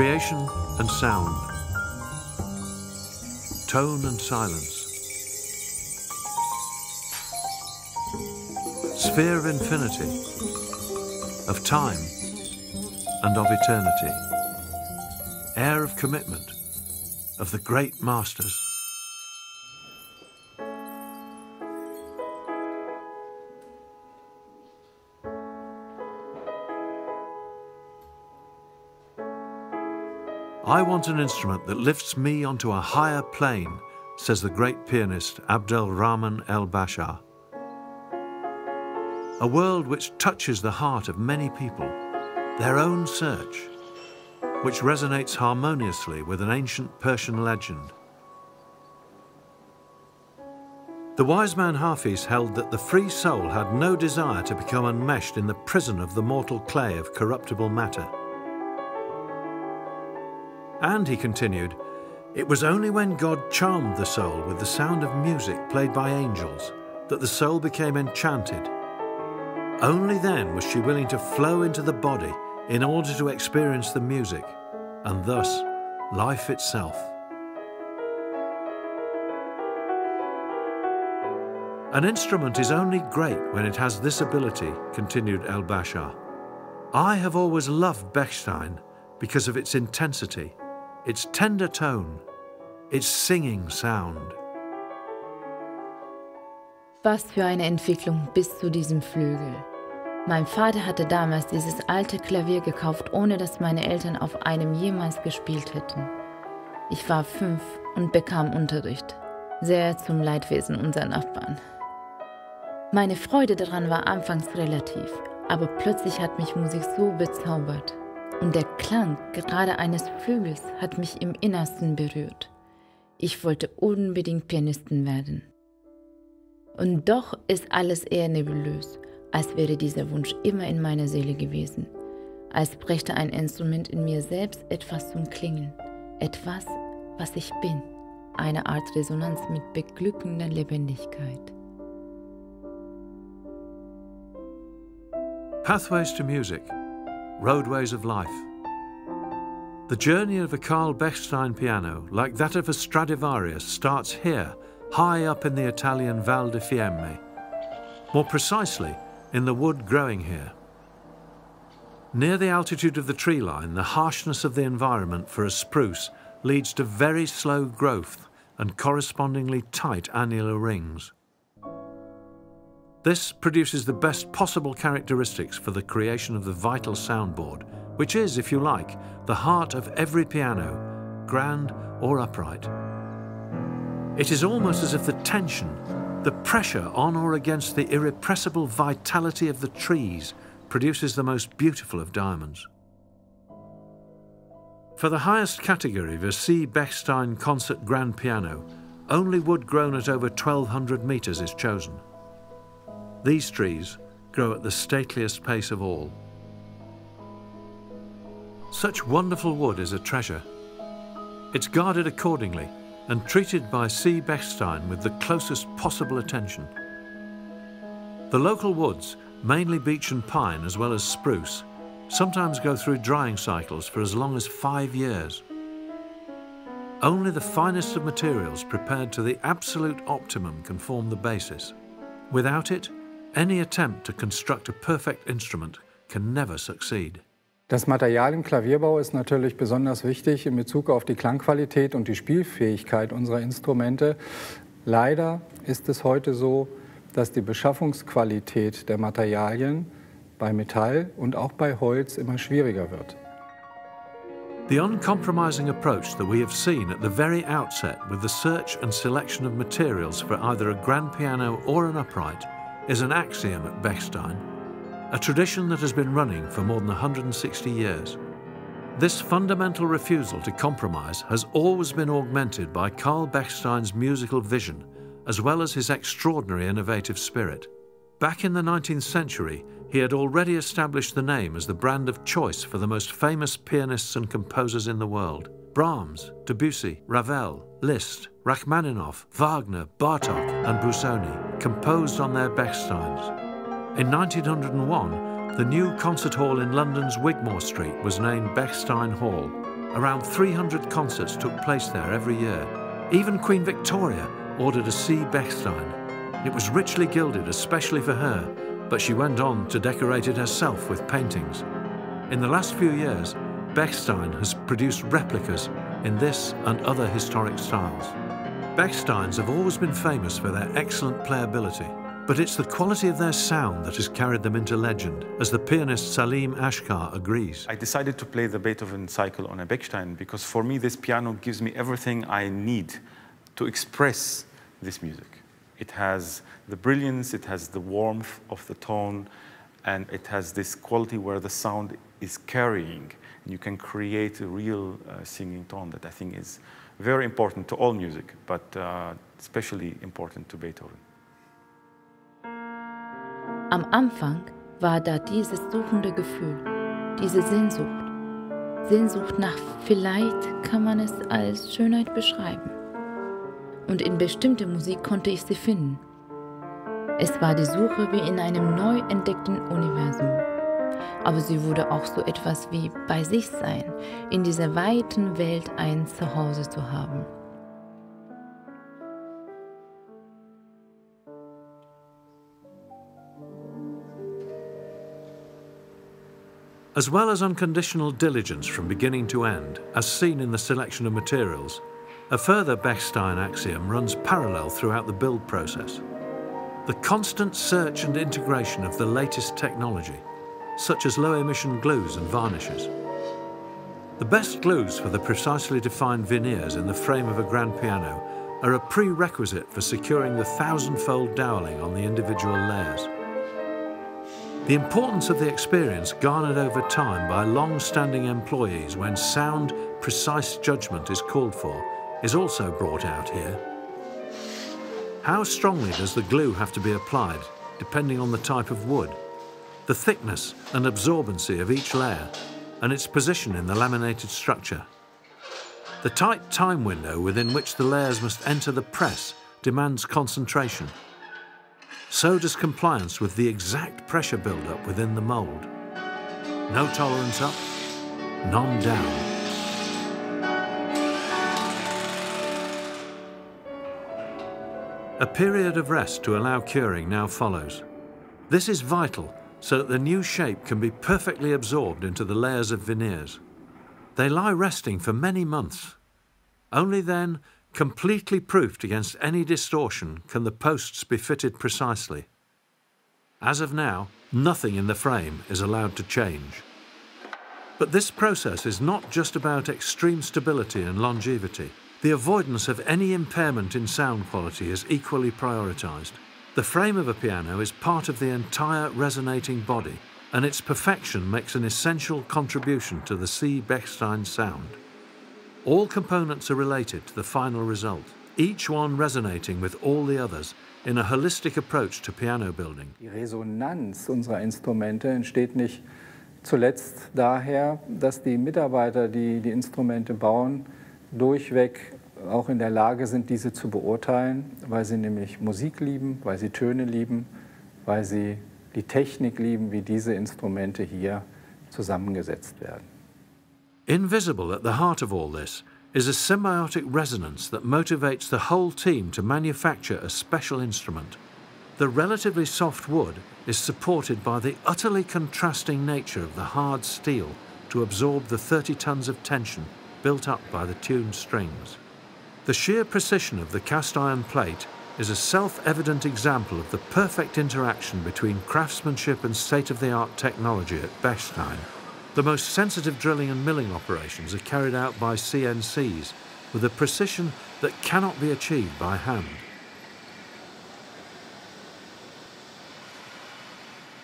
creation and sound, tone and silence, sphere of infinity, of time and of eternity, air of commitment, of the great masters. I want an instrument that lifts me onto a higher plane, says the great pianist Abdel Rahman El Bacha. A world which touches the heart of many people, their own search, which resonates harmoniously with an ancient Persian legend. The wise man Hafiz held that the free soul had no desire to become enmeshed in the prison of the mortal clay of corruptible matter. And, he continued, it was only when God charmed the soul with the sound of music played by angels that the soul became enchanted. Only then was she willing to flow into the body in order to experience the music, and thus life itself. An instrument is only great when it has this ability, continued El Bacha. I have always loved Bechstein because of its intensity its tender tone, its singing sound. Was für eine Entwicklung bis zu diesem Flügel. Mein Vater hatte damals dieses alte Klavier gekauft, ohne dass meine Eltern auf einem jemals gespielt hätten. Ich war fünf und bekam Unterricht, sehr zum Leidwesen unserer Nachbarn. Meine Freude daran war anfangs relativ, aber plötzlich hat mich Musik so bezaubert. Und der Klang gerade eines Flügels hat mich im Innersten berührt. Ich wollte unbedingt Pianistin werden. Und doch ist alles eher nebulös, als wäre dieser Wunsch immer in meiner Seele gewesen, als brächte ein Instrument in mir selbst etwas zum Klingen, etwas, was ich bin, eine Art Resonanz mit beglückender Lebendigkeit. Pathways to Music Roadways of Life. The journey of a Carl Bechstein piano, like that of a Stradivarius, starts here, high up in the Italian Val di Fiemme. More precisely, in the wood growing here. Near the altitude of the tree line, the harshness of the environment for a spruce leads to very slow growth and correspondingly tight annular rings. This produces the best possible characteristics for the creation of the vital soundboard, which is, if you like, the heart of every piano, grand or upright. It is almost as if the tension, the pressure on or against the irrepressible vitality of the trees produces the most beautiful of diamonds. For the highest category of a C. Bechstein concert grand piano, only wood grown at over 1200 metres is chosen. These trees grow at the stateliest pace of all. Such wonderful wood is a treasure. It's guarded accordingly and treated by C. Bechstein with the closest possible attention. The local woods, mainly beech and pine as well as spruce, sometimes go through drying cycles for as long as five years. Only the finest of materials prepared to the absolute optimum can form the basis. Without it, any attempt to construct a perfect instrument can never succeed. Das Material im Klavierbau ist natürlich besonders wichtig in Bezug auf die Klangqualität und die Spielfähigkeit unserer Instrumente. Leider ist es heute so, dass die Beschaffungsqualität der Materialien bei Metall und auch bei Holz immer schwieriger wird. The uncompromising approach that we have seen at the very outset with the search and selection of materials for either a grand piano or an upright is an axiom at Bechstein, a tradition that has been running for more than 160 years. This fundamental refusal to compromise has always been augmented by Carl Bechstein's musical vision, as well as his extraordinary innovative spirit. Back in the 19th century, he had already established the name as the brand of choice for the most famous pianists and composers in the world. Brahms, Debussy, Ravel, Liszt, Rachmaninoff, Wagner, Bartok, and Busoni composed on their Bechsteins. In 1901, the new concert hall in London's Wigmore Street was named Bechstein Hall, Around 300 concerts took place there every year. Even Queen Victoria ordered a C. Bechstein. It was richly gilded especially for her, but she went on to decorate it herself with paintings. In the last few years, Bechstein has produced replicas in this and other historic styles. Bechsteins have always been famous for their excellent playability, but it's the quality of their sound that has carried them into legend, as the pianist Saleem Ashkar agrees. I decided to play the Beethoven cycle on a Bechstein because for me this piano gives me everything I need to express this music. It has the brilliance, it has the warmth of the tone, and it has this quality where the sound is carrying. And you can create a real uh, singing tone that I think is very important to all music, but uh, especially important to Beethoven. Am Anfang war da dieses suchende Gefühl, diese Sehnsucht. Sehnsucht nach, vielleicht kann man es als Schönheit beschreiben. Und in bestimmter Musik konnte ich sie finden. Es war die Suche wie in einem neu entdeckten Universum. Aber sie wurde auch so etwas wie bei sich sein, in dieser weiten Welt ein Zuhause zu haben. As well as unconditional diligence from beginning to end, as seen in the selection of materials, a further Bechstein axiom runs parallel throughout the build process. The constant search and integration of the latest technology, such as low-emission glues and varnishes. The best glues for the precisely defined veneers in the frame of a grand piano are a prerequisite for securing the thousand-fold doweling on the individual layers. The importance of the experience garnered over time by long-standing employees when sound, precise judgment is called for is also brought out here. How strongly does the glue have to be applied, depending on the type of wood, the thickness and absorbency of each layer, and its position in the laminated structure? The tight time window within which the layers must enter the press demands concentration so does compliance with the exact pressure buildup within the mould. No tolerance up, none down. A period of rest to allow curing now follows. This is vital so that the new shape can be perfectly absorbed into the layers of veneers. They lie resting for many months. Only then Completely proofed against any distortion can the posts be fitted precisely. As of now, nothing in the frame is allowed to change. But this process is not just about extreme stability and longevity. The avoidance of any impairment in sound quality is equally prioritised. The frame of a piano is part of the entire resonating body, and its perfection makes an essential contribution to the C. Bechstein sound. All components are related to the final result, each one resonating with all the others in a holistic approach to piano building. Die Resonanz unserer Instrumente entsteht nicht zuletzt daher, dass die Mitarbeiter, die die Instrumente bauen, durchweg auch in der Lage sind, diese zu beurteilen, weil sie nämlich Musik lieben, weil sie Töne lieben, weil sie die Technik lieben, wie diese Instrumente hier zusammengesetzt werden. Invisible at the heart of all this is a symbiotic resonance that motivates the whole team to manufacture a special instrument. The relatively soft wood is supported by the utterly contrasting nature of the hard steel to absorb the 30 tons of tension built up by the tuned strings. The sheer precision of the cast iron plate is a self-evident example of the perfect interaction between craftsmanship and state-of-the-art technology at Bechstein. The most sensitive drilling and milling operations are carried out by CNCs with a precision that cannot be achieved by hand.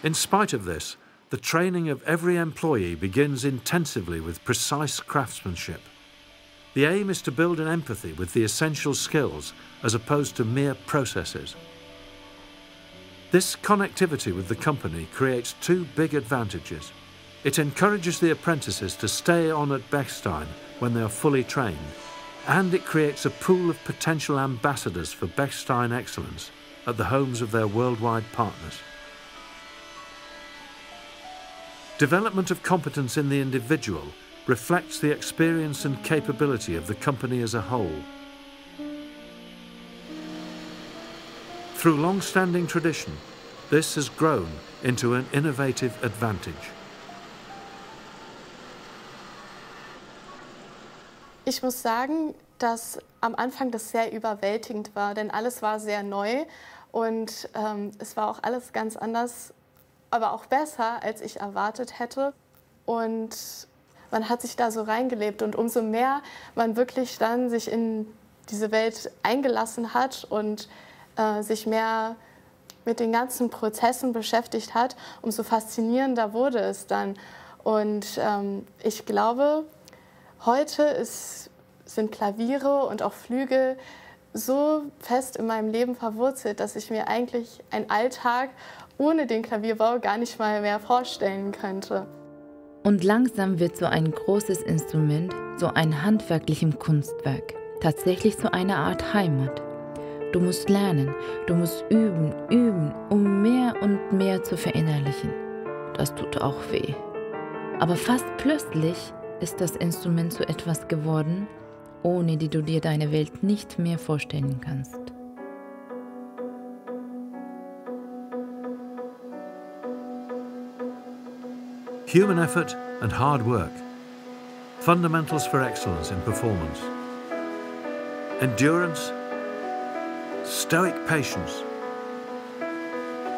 In spite of this, the training of every employee begins intensively with precise craftsmanship. The aim is to build an empathy with the essential skills as opposed to mere processes. This connectivity with the company creates two big advantages. It encourages the apprentices to stay on at Bechstein when they are fully trained, and it creates a pool of potential ambassadors for Bechstein excellence at the homes of their worldwide partners. Development of competence in the individual reflects the experience and capability of the company as a whole. Through long-standing tradition, this has grown into an innovative advantage. Ich muss sagen, dass am Anfang das sehr überwältigend war, denn alles war sehr neu und ähm, es war auch alles ganz anders, aber auch besser, als ich erwartet hätte. Und man hat sich da so reingelebt und umso mehr man wirklich dann sich in diese Welt eingelassen hat und äh, sich mehr mit den ganzen Prozessen beschäftigt hat, umso faszinierender wurde es dann. Und ähm, ich glaube, heute ist, sind Klaviere und auch Flügel so fest in meinem Leben verwurzelt, dass ich mir eigentlich einen Alltag ohne den Klavierbau gar nicht mal mehr vorstellen könnte. Und langsam wird so ein großes Instrument, so ein handwerklichem Kunstwerk, tatsächlich zu einer Art Heimat. Du musst lernen, du musst üben, üben, um mehr und mehr zu verinnerlichen. Das tut auch weh. Aber fast plötzlich ist das Instrument zu etwas geworden, ohne die du dir deine Welt nicht mehr vorstellen kannst. Human effort and hard work. Fundamentals for excellence in performance. Endurance, stoic patience,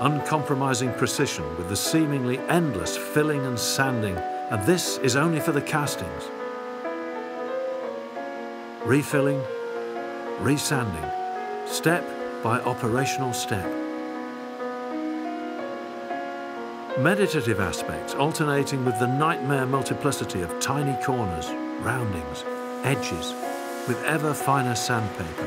uncompromising precision with the seemingly endless filling and sanding, and this is only for the castings refilling, resanding, step by operational step. Meditative aspects alternating with the nightmare multiplicity of tiny corners, roundings, edges, with ever finer sandpaper.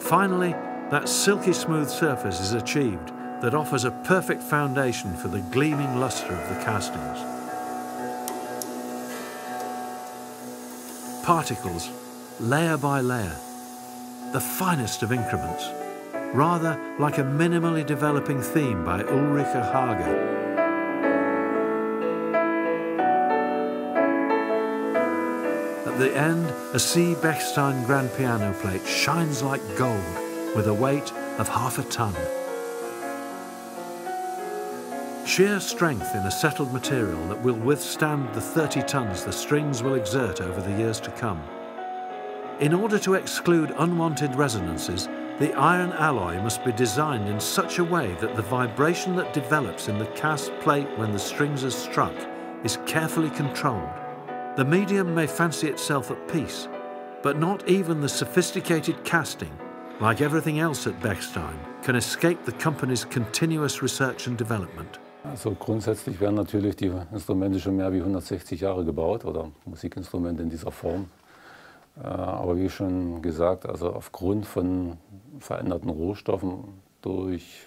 Finally, that silky smooth surface is achieved that offers a perfect foundation for the gleaming lustre of the castings. Particles, layer by layer, the finest of increments, rather like a minimally developing theme by Ulrike Hager. At the end, a C. Bechstein grand piano plate shines like gold with a weight of half a ton. Sheer strength in a settled material that will withstand the 30 tons the strings will exert over the years to come. In order to exclude unwanted resonances, the iron alloy must be designed in such a way that the vibration that develops in the cast plate when the strings are struck is carefully controlled. The medium may fancy itself at peace, but not even the sophisticated casting, like everything else at Bechstein, can escape the company's continuous research and development. Also grundsätzlich werden natürlich die Instrumente schon mehr wie 160 Jahre gebaut oder Musikinstrumente in dieser Form. Äh, aber wie schon gesagt, also aufgrund von veränderten Rohstoffen durch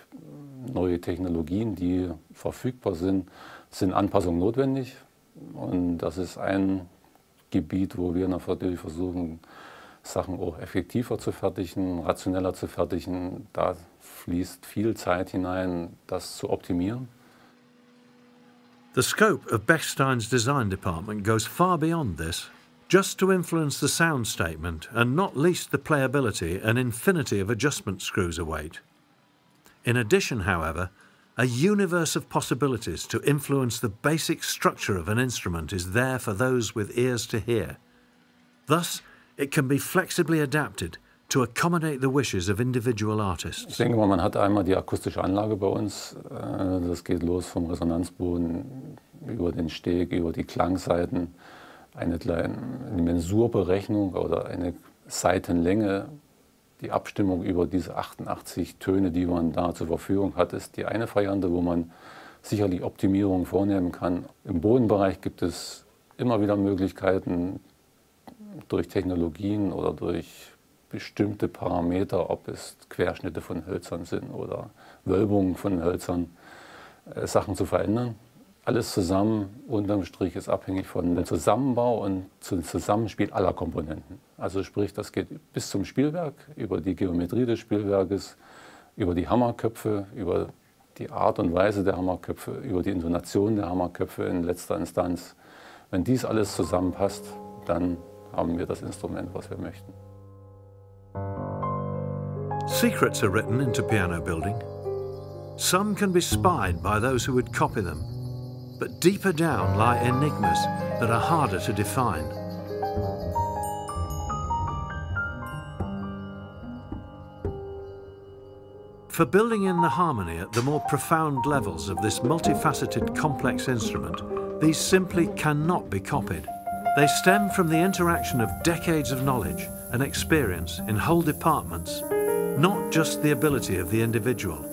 neue Technologien, die verfügbar sind, sind Anpassungen notwendig. Und das ist ein Gebiet, wo wir natürlich versuchen, Sachen auch effektiver zu fertigen, rationeller zu fertigen. Da fließt viel Zeit hinein, das zu optimieren. The scope of Bechstein's design department goes far beyond this. Just to influence the sound statement, and not least the playability, an infinity of adjustment screws await. In addition, however, a universe of possibilities to influence the basic structure of an instrument is there for those with ears to hear. Thus, it can be flexibly adapted to accommodate the wishes of individual artists. Ich denke mal, man hat einmal die akustische Anlage bei uns. Äh, das geht los vom Resonanzboden über den Steg, über die Klangseiten, eine kleine Mensurberechnung oder eine Seitenlänge die Abstimmung über diese 88 Töne, die man da zur Verfügung hat, ist die eine Variante, wo man sicherlich Optimierungen vornehmen kann. Im Bodenbereich gibt es immer wieder Möglichkeiten durch Technologien oder durch bestimmte Parameter, ob es Querschnitte von Hölzern sind oder Wölbungen von Hölzern, äh, Sachen zu verändern. alles zusammen unterm Strich ist abhängig von dem Zusammenbau und zum Zusammenspiel aller Komponenten. Also sprich, das geht bis zum Spielwerk, über die Geometrie des Spielwerkes, über die Hammerköpfe, über die Art und Weise der Hammerköpfe, über die Intonation der Hammerköpfe in letzter Instanz. Wenn dies alles zusammenpasst, dann haben wir das Instrument, was wir möchten. Secrets are written into piano building. Some can be spied by those who would copy them, but deeper down lie enigmas that are harder to define. For building in the harmony at the more profound levels of this multifaceted complex instrument, these simply cannot be copied. They stem from the interaction of decades of knowledge and experience in whole departments, not just the ability of the individual.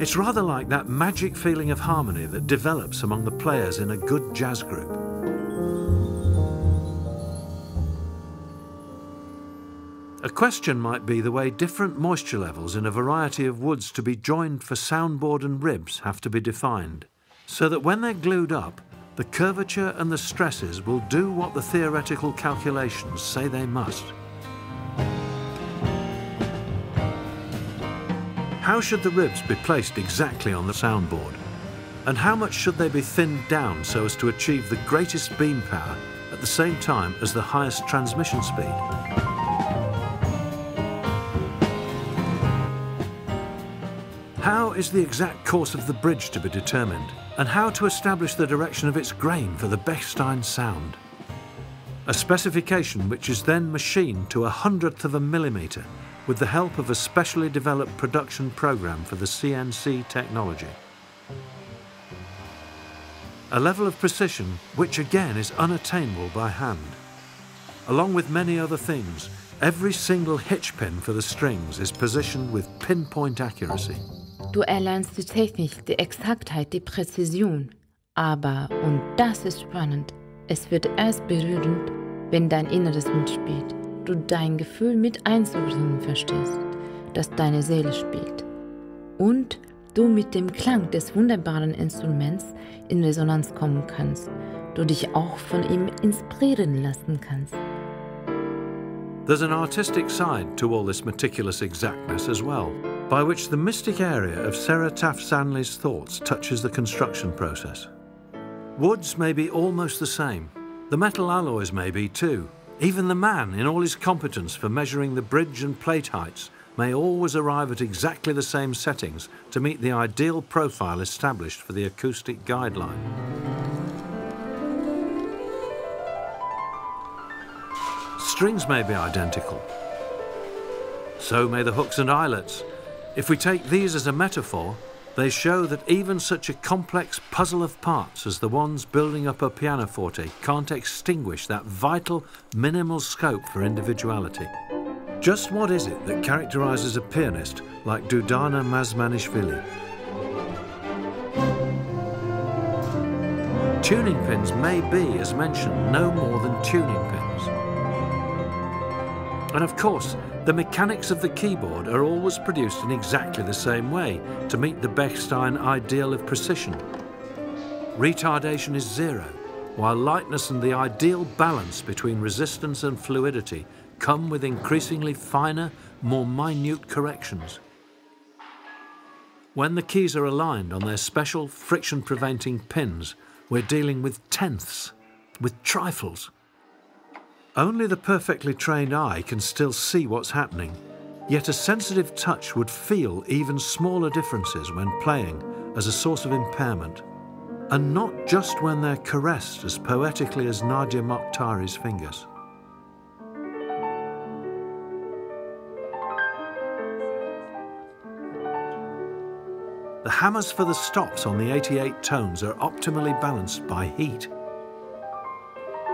It's rather like that magic feeling of harmony that develops among the players in a good jazz group. A question might be the way different moisture levels in a variety of woods to be joined for soundboard and ribs have to be defined, so that when they're glued up, the curvature and the stresses will do what the theoretical calculations say they must. How should the ribs be placed exactly on the soundboard? And how much should they be thinned down so as to achieve the greatest beam power at the same time as the highest transmission speed? How is the exact course of the bridge to be determined? And how to establish the direction of its grain for the Bechstein sound? A specification which is then machined to a hundredth of a millimetre with the help of a specially developed production program for the CNC technology. A level of precision which again is unattainable by hand. Along with many other things, every single hitch pin for the strings is positioned with pinpoint accuracy. Du erlernst die Technik, die Exaktheit, die Präzision. Aber, und das ist spannend, es wird erst berührend, wenn dein Inneres mitspielt, du dein Gefühl mit einzubringen verstehst, das deine Seele spielt. Und du mit dem Klang des wunderbaren Instruments in Resonanz kommen kannst, du dich auch von ihm inspirieren lassen kannst. There's an artistic side to all this meticulous exactness as well. by which the mystic area of Sarah Taft Stanley's thoughts touches the construction process. Woods may be almost the same. The metal alloys may be too. Even the man, in all his competence for measuring the bridge and plate heights, may always arrive at exactly the same settings to meet the ideal profile established for the acoustic guideline. Strings may be identical. So may the hooks and eyelets, if we take these as a metaphor, they show that even such a complex puzzle of parts as the ones building up a pianoforte can't extinguish that vital, minimal scope for individuality. Just what is it that characterises a pianist like Dudana Mazmanishvili? Tuning pins may be, as mentioned, no more than tuning pins. And of course, the mechanics of the keyboard are always produced in exactly the same way to meet the Bechstein ideal of precision. Retardation is zero, while lightness and the ideal balance between resistance and fluidity come with increasingly finer, more minute corrections. When the keys are aligned on their special friction-preventing pins, we're dealing with tenths, with trifles. Only the perfectly trained eye can still see what's happening, yet a sensitive touch would feel even smaller differences when playing as a source of impairment. And not just when they're caressed as poetically as Nadia Mokhtari's fingers. The hammers for the stops on the 88 tones are optimally balanced by heat.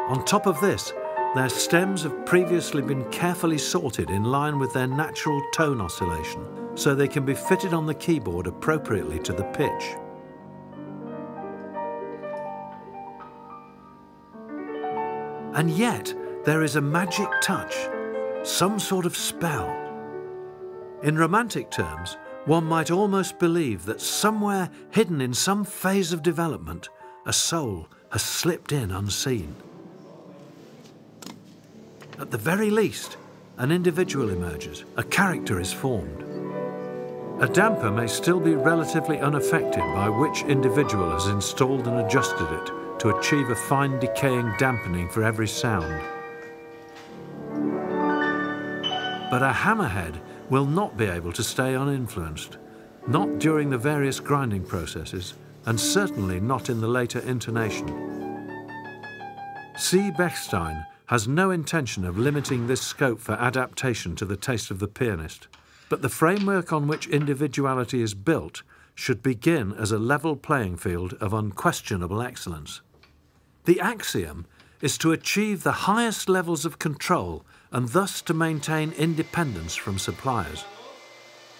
On top of this, their stems have previously been carefully sorted in line with their natural tone oscillation, so they can be fitted on the keyboard appropriately to the pitch. And yet, there is a magic touch, some sort of spell. In romantic terms, one might almost believe that somewhere hidden in some phase of development, a soul has slipped in unseen. At the very least, an individual emerges, a character is formed. A damper may still be relatively unaffected by which individual has installed and adjusted it to achieve a fine decaying dampening for every sound. But a hammerhead will not be able to stay uninfluenced, not during the various grinding processes, and certainly not in the later intonation. C. Bechstein has no intention of limiting this scope for adaptation to the taste of the pianist, but the framework on which individuality is built should begin as a level playing field of unquestionable excellence. The axiom is to achieve the highest levels of control and thus to maintain independence from suppliers.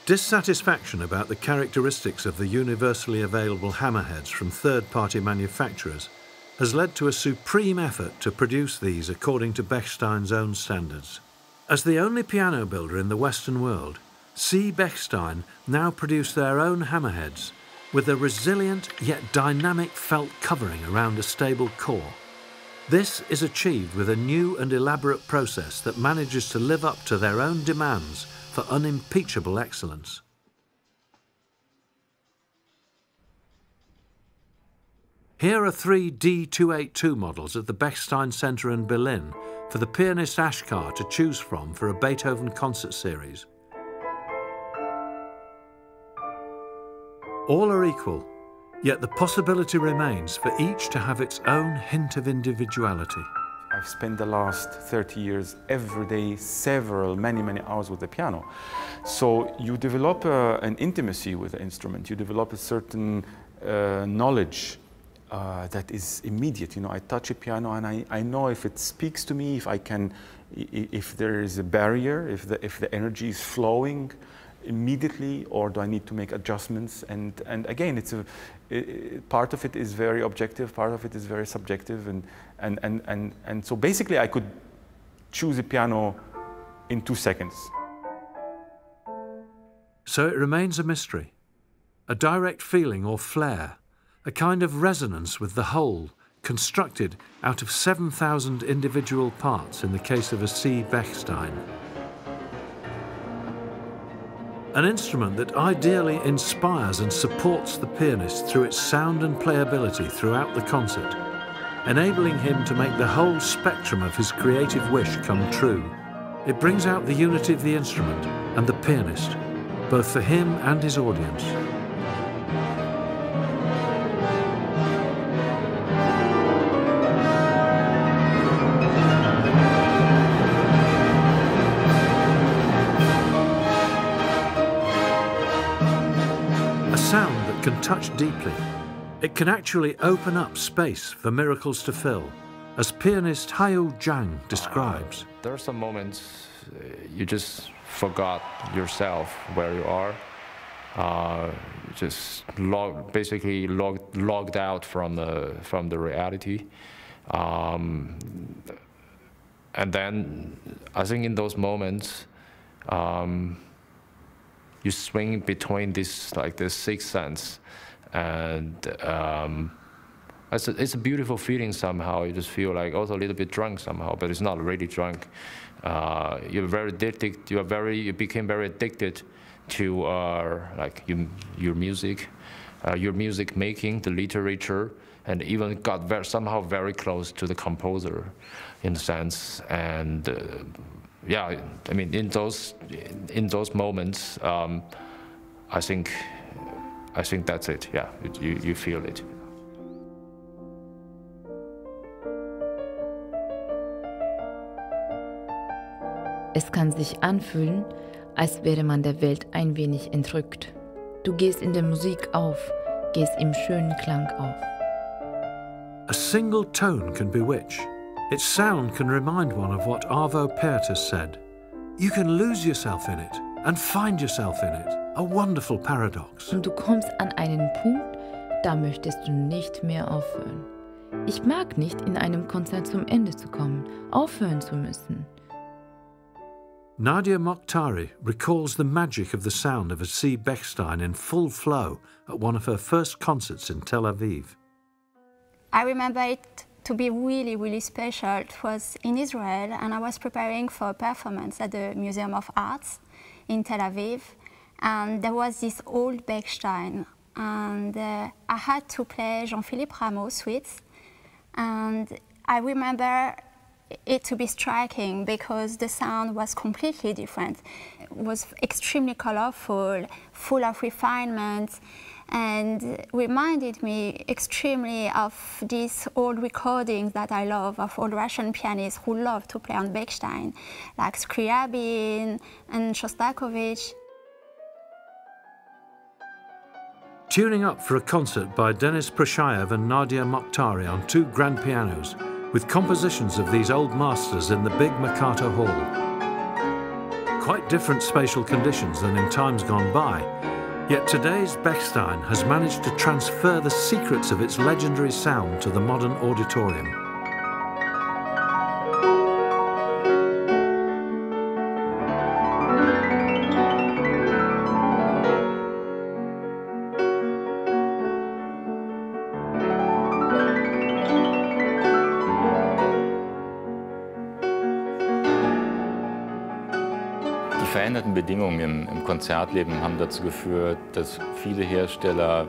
Dissatisfaction about the characteristics of the universally available hammerheads from third-party manufacturers has led to a supreme effort to produce these according to Bechstein's own standards. As the only piano builder in the Western world, C. Bechstein now produce their own hammerheads with a resilient yet dynamic felt covering around a stable core. This is achieved with a new and elaborate process that manages to live up to their own demands for unimpeachable excellence. Here are three D282 models at the Bechstein Center in Berlin for the pianist Ashkar to choose from for a Beethoven concert series. All are equal, yet the possibility remains for each to have its own hint of individuality. I've spent the last 30 years every day, several, many, many hours with the piano. So you develop uh, an intimacy with the instrument. You develop a certain uh, knowledge uh, that is immediate. You know, I touch a piano and I, I know if it speaks to me, if I can, if there is a barrier, if the, if the energy is flowing immediately, or do I need to make adjustments? And, and again, it's a, it, part of it is very objective, part of it is very subjective. And, and, and, and, and so basically I could choose a piano in two seconds. So it remains a mystery, a direct feeling or flair, a kind of resonance with the whole, constructed out of 7,000 individual parts in the case of a C. Bechstein. An instrument that ideally inspires and supports the pianist through its sound and playability throughout the concert enabling him to make the whole spectrum of his creative wish come true. It brings out the unity of the instrument and the pianist, both for him and his audience. Sound that can touch deeply it can actually open up space for miracles to fill, as pianist Haiyou Zhang describes. Uh, there are some moments uh, you just forgot yourself where you are. Uh, just log, basically logged, logged out from the, from the reality. Um, and then I think in those moments, um, you swing between this like this sixth sense and um, it's, a, it's a beautiful feeling somehow. You just feel like also a little bit drunk somehow, but it's not really drunk. Uh, you're very addicted. You are very. You became very addicted to uh, like you, your music, uh, your music making, the literature, and even got very, somehow very close to the composer, in a sense. And uh, yeah, I mean, in those in those moments, um, I think I think that's it. Yeah, you, you feel it. Es kann sich anfühlen, als wäre man der Welt ein wenig entrückt. Du gehst in der Musik auf, gehst im schönen Klang auf. A single tone can bewitch. Its sound can remind one of what Arvo Pärt has said. You can lose yourself in it and find yourself in it. A wonderful paradox. Und du kommst an einen Punkt, da möchtest du nicht mehr aufhören. Ich mag nicht, in einem Konzert zum Ende zu kommen, aufhören zu müssen. Nadia Mokhtari recalls the magic of the sound of a C. Bechstein in full flow at one of her first concerts in Tel Aviv. I remember it to be really, really special. It was in Israel, and I was preparing for a performance at the Museum of Arts in Tel Aviv. And there was this old Bechstein, and uh, I had to play Jean-Philippe Rameau suites. And I remember it to be striking because the sound was completely different. It was extremely colorful, full of refinement, and reminded me extremely of these old recordings that I love of old Russian pianists who love to play on Bechstein, like Scriabin and Shostakovich. Tuning up for a concert by Denis Proshayev and Nadia Mokhtari on two grand pianos, with compositions of these old masters in the big Mercator Hall. Quite different spatial conditions than in times gone by, Yet today's Bechstein has managed to transfer the secrets of its legendary sound to the modern auditorium. veränderten Bedingungen im, Konzertleben haben dazu geführt, dass viele Hersteller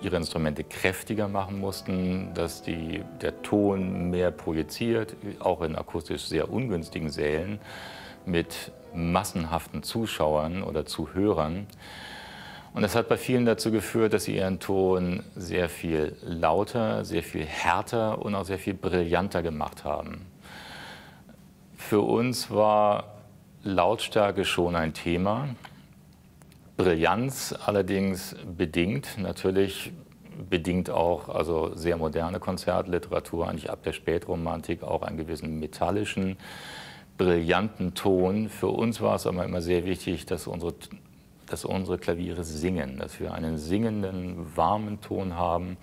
ihre Instrumente kräftiger machen mussten, dass die, der Ton mehr projiziert, auch in akustisch sehr ungünstigen Sälen mit massenhaften Zuschauern oder Zuhörern. Und das hat bei vielen dazu geführt, dass sie ihren Ton sehr viel lauter, sehr viel härter und auch sehr viel brillanter gemacht haben. Für uns war Lautstärke schon ein Thema. Brillanz allerdings bedingt, natürlich bedingt auch also sehr moderne Konzertliteratur, eigentlich ab der Spätromantik auch einen gewissen metallischen, brillanten Ton. Für uns war es aber immer sehr wichtig, dass unsere, dass unsere Klaviere singen, dass wir einen singenden, warmen Ton haben,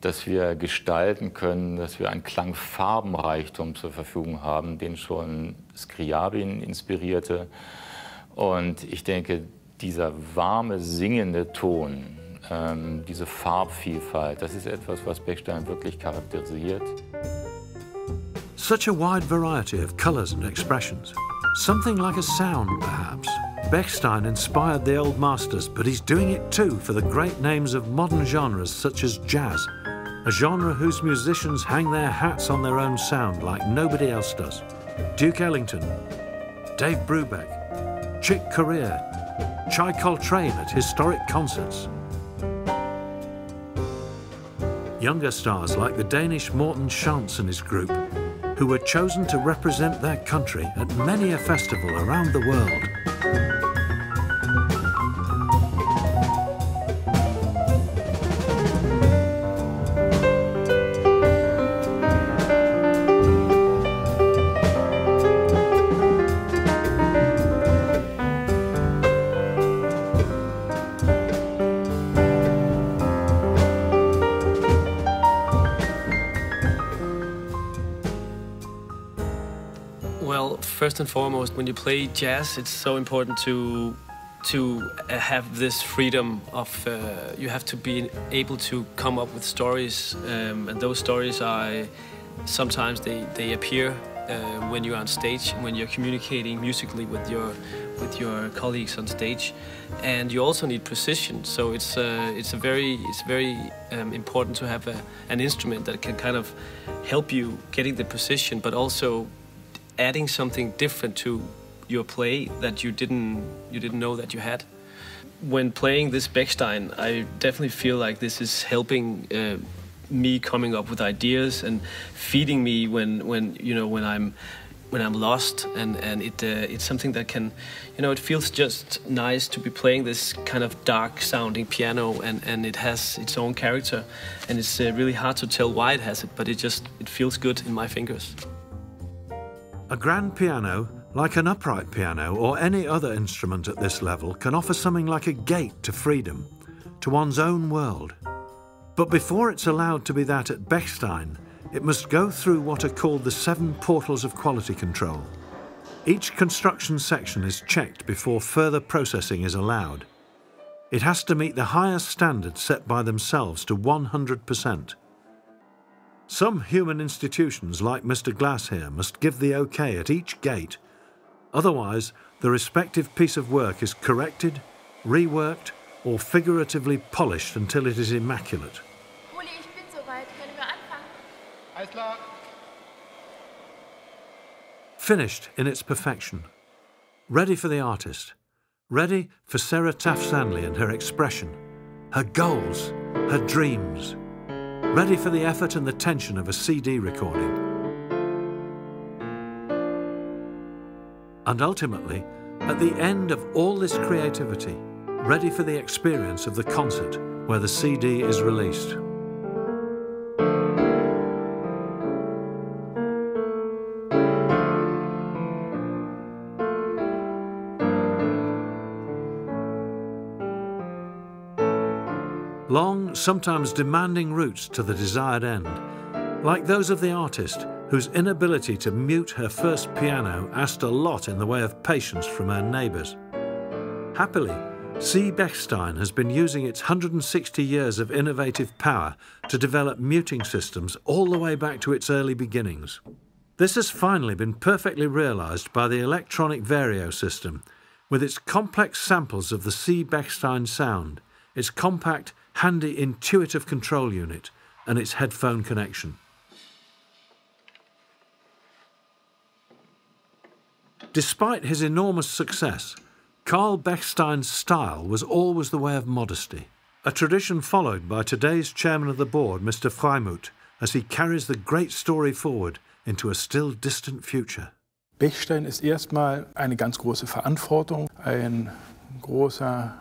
dass wir gestalten können, dass wir einen Klangfarbenreichtum zur Verfügung haben, den schon Scriabin inspirierte. Und ich denke, dieser warme, singende Ton, ähm, diese Farbvielfalt, das ist etwas, was Bechstein wirklich charakterisiert. Such a wide variety of colors and expressions. Something like a sound, perhaps. Bechstein inspired the old masters, but he's doing it too for the great names of modern genres such as jazz, a genre whose musicians hang their hats on their own sound like nobody else does. Duke Ellington, Dave Brubeck, Chick Corea, Chai Coltrane at historic concerts. Younger stars like the Danish Morten Schantz and his group, who were chosen to represent their country at many a festival around the world. And foremost, when you play jazz, it's so important to to uh, have this freedom of uh, you have to be able to come up with stories, um, and those stories are sometimes they they appear uh, when you're on stage, when you're communicating musically with your with your colleagues on stage, and you also need precision. So it's uh, it's a very it's very um, important to have a, an instrument that can kind of help you getting the precision, but also adding something different to your play that you didn't you didn't know that you had. When playing this Bechstein, I definitely feel like this is helping uh, me coming up with ideas and feeding me when when you know when I'm when I'm lost and and it uh, it's something that can you know it feels just nice to be playing this kind of dark sounding piano and and it has its own character and it's uh, really hard to tell why it has it but it just it feels good in my fingers. A grand piano, like an upright piano or any other instrument at this level, can offer something like a gate to freedom, to one's own world. But before it's allowed to be that at Bechstein, it must go through what are called the seven portals of quality control. Each construction section is checked before further processing is allowed. It has to meet the highest standards set by themselves to 100%. Some human institutions, like Mr. Glass here, must give the OK at each gate. Otherwise, the respective piece of work is corrected, reworked, or figuratively polished until it is immaculate. Finished in its perfection. Ready for the artist. Ready for Sarah Taft Stanley and her expression, her goals, her dreams ready for the effort and the tension of a CD recording. And ultimately, at the end of all this creativity, ready for the experience of the concert where the CD is released. Sometimes demanding routes to the desired end, like those of the artist whose inability to mute her first piano asked a lot in the way of patience from her neighbours. Happily, C. Bechstein has been using its 160 years of innovative power to develop muting systems all the way back to its early beginnings. This has finally been perfectly realised by the electronic Vario system, with its complex samples of the C. Bechstein sound, its compact handy intuitive control unit and its headphone connection. Despite his enormous success, Carl Bechstein's style was always the way of modesty, a tradition followed by today's chairman of the board, Mr. Freymuth, as he carries the great story forward into a still distant future. Bechstein ist erstmal eine ganz große Verantwortung, ein großer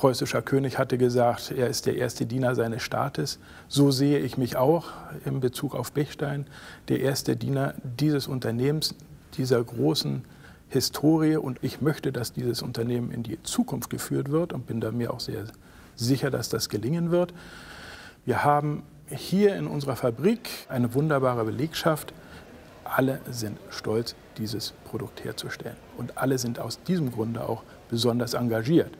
preußischer König hatte gesagt, er ist der erste Diener seines Staates. So sehe ich mich auch in Bezug auf Bechstein, der erste Diener dieses Unternehmens, dieser großen Historie. Und ich möchte, dass dieses Unternehmen in die Zukunft geführt wird und bin da mir auch sehr sicher, dass das gelingen wird. Wir haben hier in unserer Fabrik eine wunderbare Belegschaft. Alle sind stolz, dieses Produkt herzustellen. Und alle sind aus diesem Grunde auch besonders engagiert.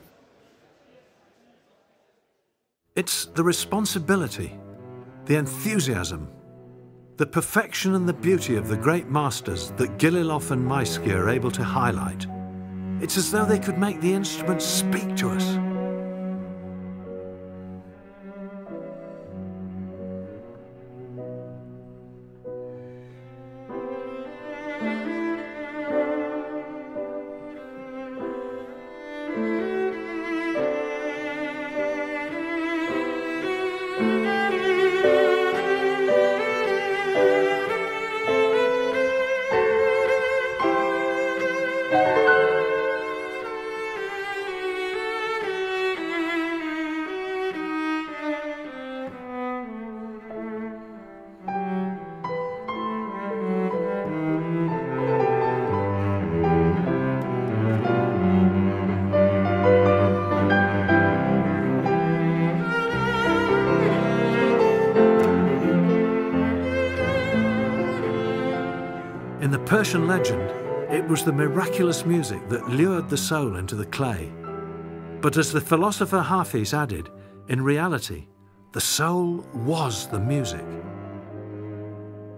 It's the responsibility, the enthusiasm, the perfection and the beauty of the great masters that Gililov and Maisky are able to highlight. It's as though they could make the instruments speak to us. Persian legend, it was the miraculous music that lured the soul into the clay. But as the philosopher Hafiz added, in reality, the soul was the music.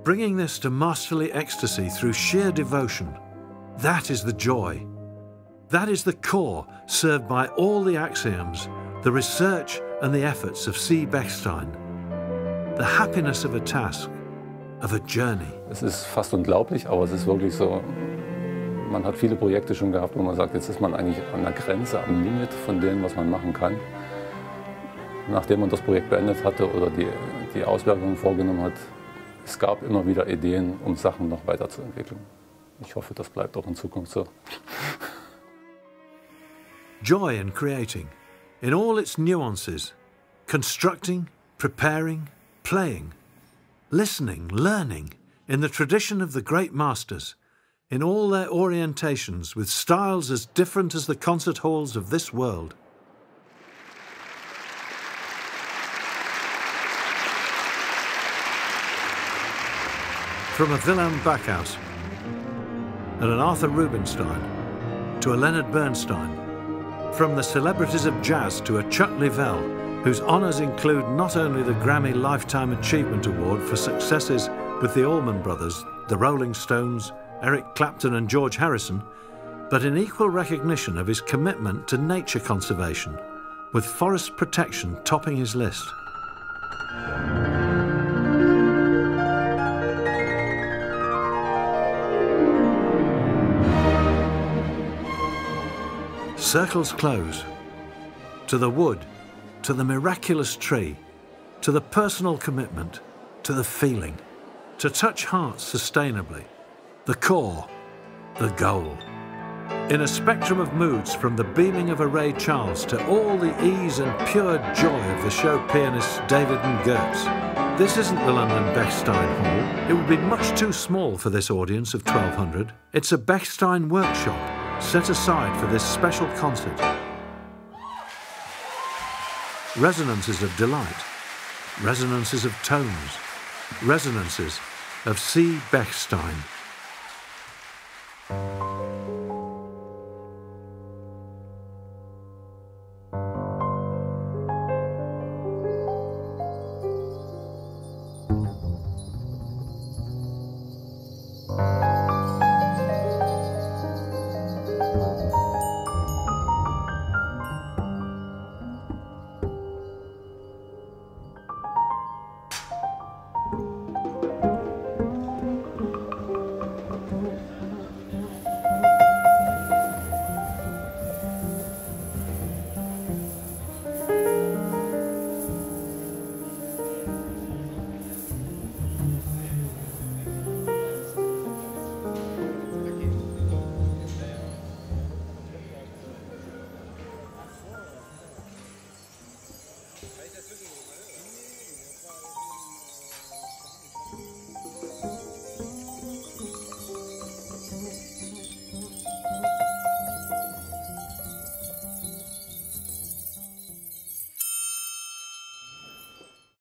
Bringing this to masterly ecstasy through sheer devotion, that is the joy. That is the core served by all the axioms, the research and the efforts of C. Bechstein. The happiness of a task, of a journey. Es ist fast unglaublich, aber es ist wirklich so, man hat viele Projekte schon gehabt, wo man sagt, jetzt ist man eigentlich an der Grenze, am Limit von dem, was man machen kann. Nachdem man das Projekt beendet hatte oder die, die Auswertungen vorgenommen hat, es gab immer wieder Ideen, um Sachen noch weiterzuentwickeln. Ich hoffe, das bleibt auch in Zukunft so. Joy in creating, in all its nuances, constructing, preparing, playing – listening, learning, in the tradition of the great masters, in all their orientations, with styles as different as the concert halls of this world. From a Wilhelm Backhaus and an Arthur Rubinstein to a Leonard Bernstein, from the celebrities of jazz to a Chuck Leavell, whose honours include not only the Grammy Lifetime Achievement Award for successes with the Allman Brothers, the Rolling Stones, Eric Clapton, and George Harrison, but an equal recognition of his commitment to nature conservation, with forest protection topping his list. Circles close. To the wood, to the miraculous tree, to the personal commitment, to the feeling. To touch hearts sustainably. The core, the goal. In a spectrum of moods from the beaming of a Ray Charles to all the ease and pure joy of the show pianists David and Gertz. This isn't the London Bechstein Hall. It would be much too small for this audience of 1200. It's a Bechstein workshop set aside for this special concert. Resonances of delight, resonances of tones, resonances of C. Bechstein.